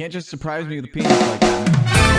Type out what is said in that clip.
can't just surprise me with a penis like that.